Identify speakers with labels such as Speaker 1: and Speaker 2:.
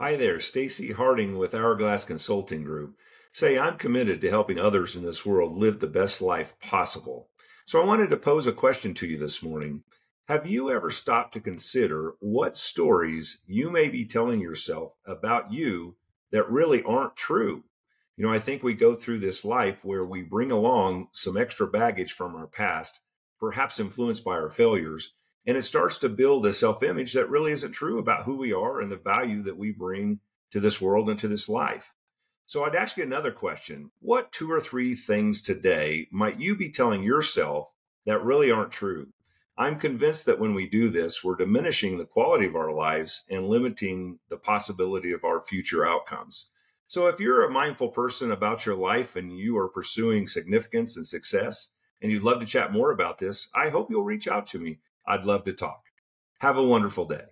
Speaker 1: Hi there, Stacey Harding with Hourglass Consulting Group. Say, I'm committed to helping others in this world live the best life possible. So I wanted to pose a question to you this morning. Have you ever stopped to consider what stories you may be telling yourself about you that really aren't true? You know, I think we go through this life where we bring along some extra baggage from our past, perhaps influenced by our failures, and it starts to build a self image that really isn't true about who we are and the value that we bring to this world and to this life. So I'd ask you another question. What two or three things today might you be telling yourself that really aren't true? I'm convinced that when we do this, we're diminishing the quality of our lives and limiting the possibility of our future outcomes. So, if you're a mindful person about your life and you are pursuing significance and success, and you'd love to chat more about this, I hope you'll reach out to me. I'd love to talk. Have a wonderful day.